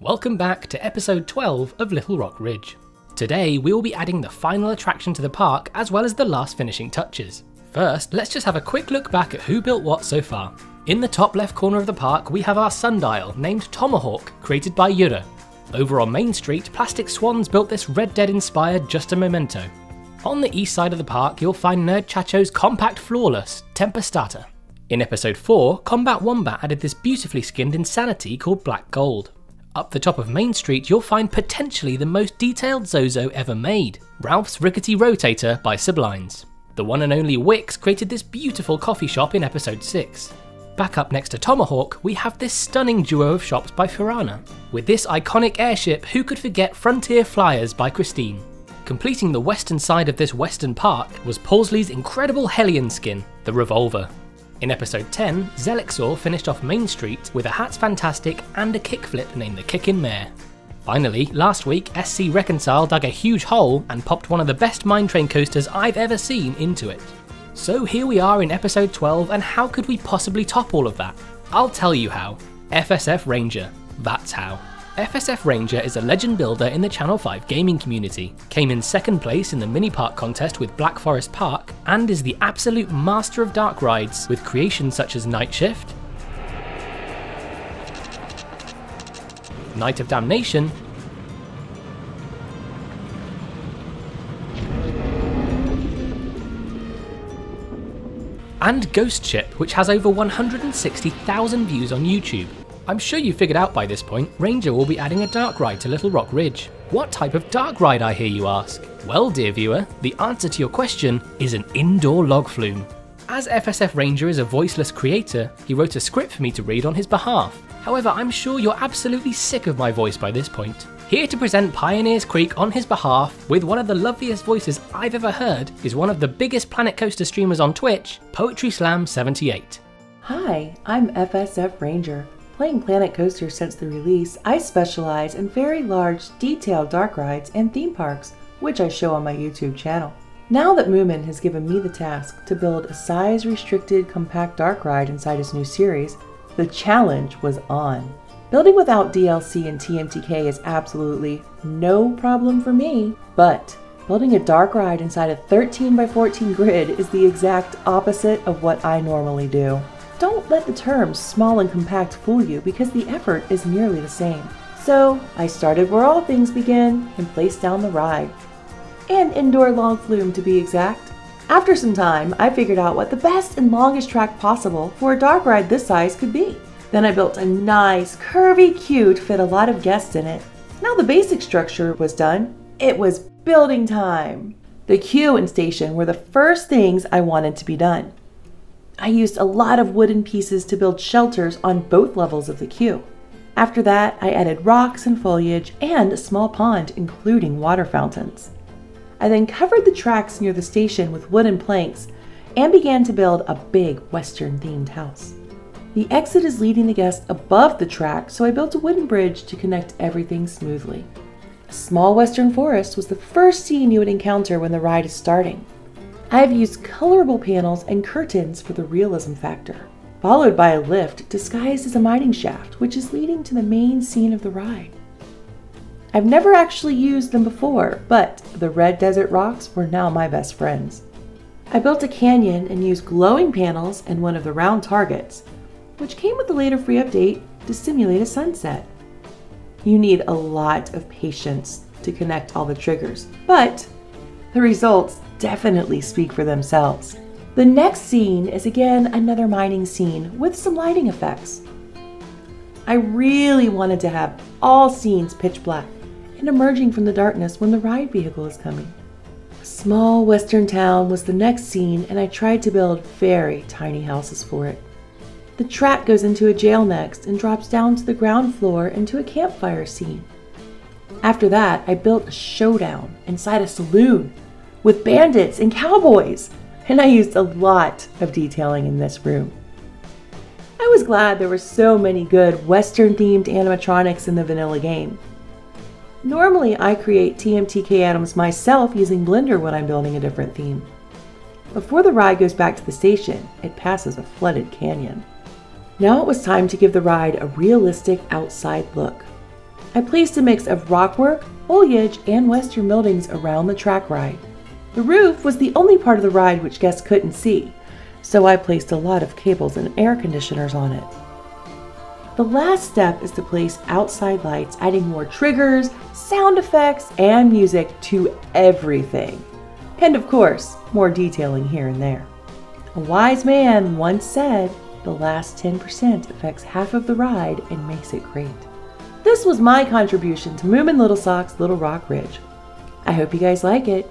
Welcome back to episode 12 of Little Rock Ridge. Today we will be adding the final attraction to the park as well as the last finishing touches. First, let's just have a quick look back at who built what so far. In the top left corner of the park, we have our sundial named Tomahawk, created by Jurre. Over on Main Street, Plastic Swans built this Red Dead inspired Just a Memento. On the east side of the park, you'll find Nerd Chacho's compact flawless Tempestata. In episode 4, Kombat Wombat added this beautifully skinned Insanity called Black Gold. Up the top of Main Street, you'll find potentially the most detailed Zozo ever made, Ralph's Rickety Rotator by Seblines. The one and only Wikz created this beautiful coffee shop in episode 6. Back up next to Tomahawk, we have this stunning duo of shops by Fuaranna. With this iconic airship, who could forget Frontier Flyers by Kristine? Completing the western side of this western park was Paulsley's incredible Hellion skin, the Revolver. In episode 10, Xellixor finished off Main Street with a Hats Fantastic and a kickflip named the Kickin' Mare. Finally, last week, SC Reconcile dug a huge hole and popped one of the best mine train coasters I've ever seen into it. So here we are in episode 12, and how could we possibly top all of that? I'll tell you how. FSF Ranger. That's how. FSF Ranger is a legend builder in the Channel 5 gaming community, came in second place in the mini park contest with Black Forest Park, and is the absolute master of dark rides with creations such as Night Shift, Night of Damnation, and Ghost Ship, which has over 160,000 views on YouTube. I'm sure you figured out by this point, Ranger will be adding a dark ride to Little Rock Ridge. What type of dark ride, I hear you ask? Well, dear viewer, the answer to your question is an indoor log flume. As FSF Ranger is a voiceless creator, he wrote a script for me to read on his behalf. However, I'm sure you're absolutely sick of my voice by this point. Here to present Pioneers Creek on his behalf, with one of the loveliest voices I've ever heard, is one of the biggest Planet Coaster streamers on Twitch, Poetry Slam 78. Hi, I'm FSF Ranger. Playing Planet Coaster since the release, I specialize in very large, detailed dark rides and theme parks, which I show on my YouTube channel. Now that Moomin has given me the task to build a size restricted compact dark ride inside his new series, the challenge was on. Building without DLC and TMTK is absolutely no problem for me, but building a dark ride inside a 13 by 14 grid is the exact opposite of what I normally do. Don't let the terms small and compact fool you because the effort is nearly the same. So I started where all things begin and placed down the ride. An indoor log flume to be exact. After some time, I figured out what the best and longest track possible for a dark ride this size could be. Then I built a nice, curvy queue to fit a lot of guests in it. Now the basic structure was done, it was building time. The queue and station were the first things I wanted to be done. I used a lot of wooden pieces to build shelters on both levels of the queue. After that, I added rocks and foliage and a small pond, including water fountains. I then covered the tracks near the station with wooden planks and began to build a big Western themed house. The exit is leading the guests above the track, so I built a wooden bridge to connect everything smoothly. A small western forest was the first scene you would encounter when the ride is starting. I have used colorable panels and curtains for the realism factor, followed by a lift disguised as a mining shaft, which is leading to the main scene of the ride. I've never actually used them before, but the red desert rocks were now my best friends. I built a canyon and used glowing panels and one of the round targets, which came with the later free update to simulate a sunset. You need a lot of patience to connect all the triggers, but the results definitely speak for themselves. The next scene is again another mining scene with some lighting effects. I really wanted to have all scenes pitch black and emerging from the darkness when the ride vehicle is coming. A small western town was the next scene, and I tried to build very tiny houses for it. The track goes into a jail next and drops down to the ground floor into a campfire scene. After that, I built a showdown inside a saloon with bandits and cowboys, and I used a lot of detailing in this room. I was glad there were so many good Western themed animatronics in the vanilla game. Normally, I create TMTK atoms myself using Blender when I'm building a different theme. Before the ride goes back to the station, it passes a flooded canyon. Now it was time to give the ride a realistic outside look. I placed a mix of rockwork, foliage, and western buildings around the track ride. The roof was the only part of the ride which guests couldn't see, so I placed a lot of cables and air conditioners on it. The last step is to place outside lights, adding more triggers, sound effects, and music to everything. And of course, more detailing here and there. A wise man once said, the last 10% affects half of the ride and makes it great. This was my contribution to Moomin Little Sock's Little Rock Ridge. I hope you guys like it.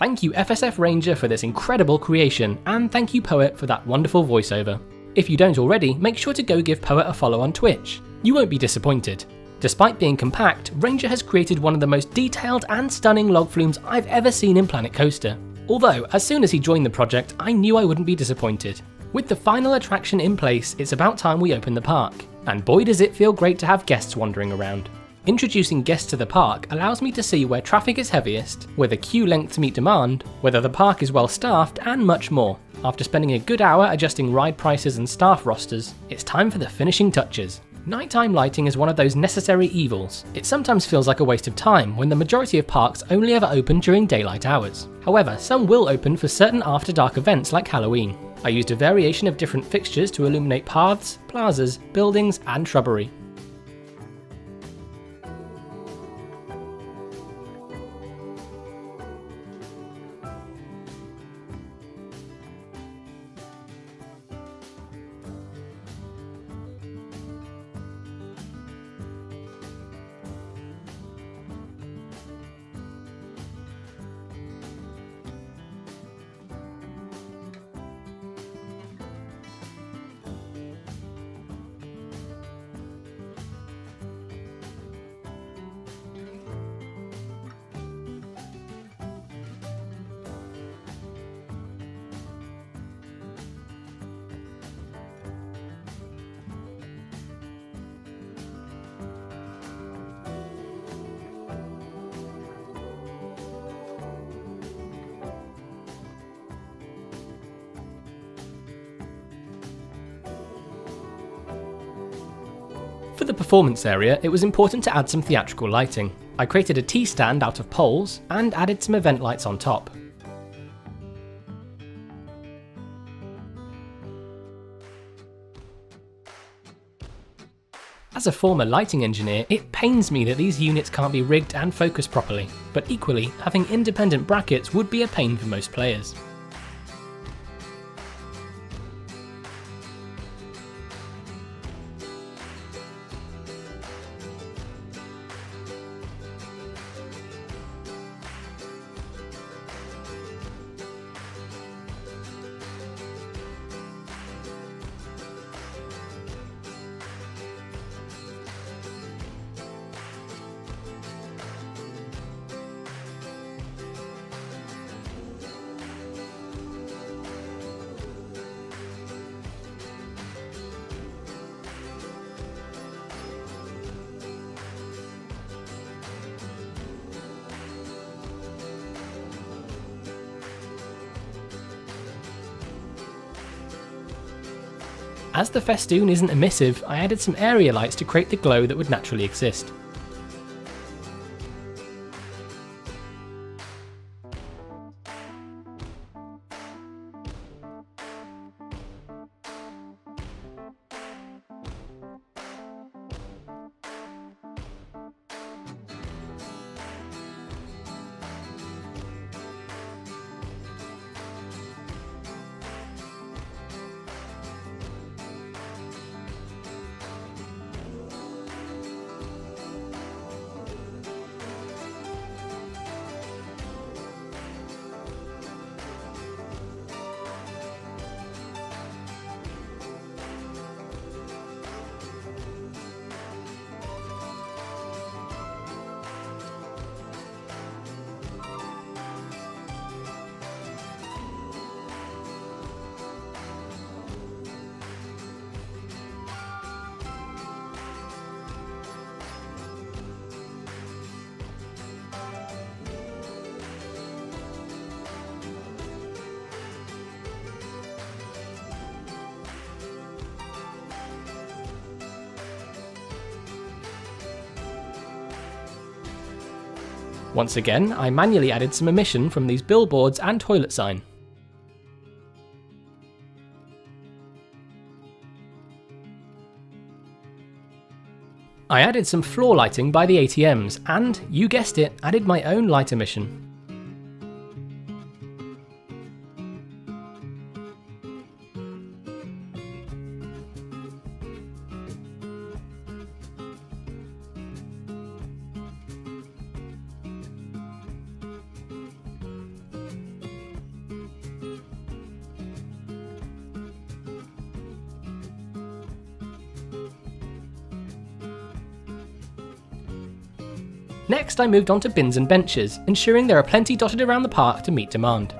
Thank you FSF Ranger for this incredible creation, and thank you Poet for that wonderful voiceover. If you don't already, make sure to go give Poet a follow on Twitch. You won't be disappointed. Despite being compact, Ranger has created one of the most detailed and stunning log flumes I've ever seen in Planet Coaster. Although, as soon as he joined the project, I knew I wouldn't be disappointed. With the final attraction in place, it's about time we open the park. And boy does it feel great to have guests wandering around. Introducing guests to the park allows me to see where traffic is heaviest, where the queue lengths meet demand, whether the park is well staffed, and much more. After spending a good hour adjusting ride prices and staff rosters, it's time for the finishing touches. Nighttime lighting is one of those necessary evils. It sometimes feels like a waste of time when the majority of parks only ever open during daylight hours. However, some will open for certain after dark events like Halloween. I used a variation of different fixtures to illuminate paths, plazas, buildings, and shrubbery. For the performance area, it was important to add some theatrical lighting. I created a a T-stand out of poles and added some event lights on top. As a former lighting engineer, it pains me that these units can't be rigged and focused properly, but equally, having independent brackets would be a pain for most players. As the festoon isn't emissive, I added some area lights to create the glow that would naturally exist. Once again, I manually added some emission from these billboards and toilet sign. I added some floor lighting by the ATMs and, you guessed it, added my own light emission. Next I moved on to bins and benches, ensuring there are plenty dotted around the park to meet demand.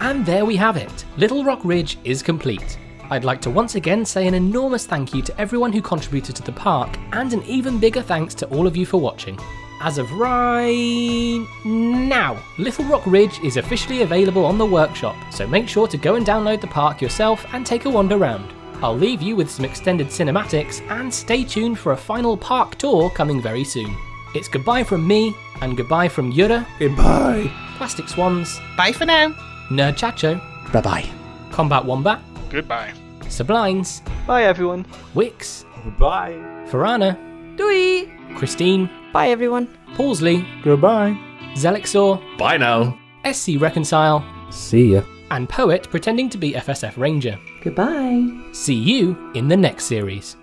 And there we have it, Little Rock Ridge is complete. I'd like to once again say an enormous thank you to everyone who contributed to the park, and an even bigger thanks to all of you for watching. As of right now, Little Rock Ridge is officially available on the workshop, so make sure to go and download the park yourself and take a wander around. I'll leave you with some extended cinematics, and stay tuned for a final park tour coming very soon. It's goodbye from me, and goodbye from Jurre, Goodbye. Plastic Swans, Bye for now. Nerd Chacho, Bye bye. Kombat Wombat, Goodbye. Seblines, Bye everyone. Wikz, Goodbye. Fuaranna, Dewey. Kristine, Bye everyone. Paulsley, Goodbye. Xellixor, Bye now. SC Reconcile, See ya. and Poet pretending to be FSF Ranger. Goodbye. See you in the next series.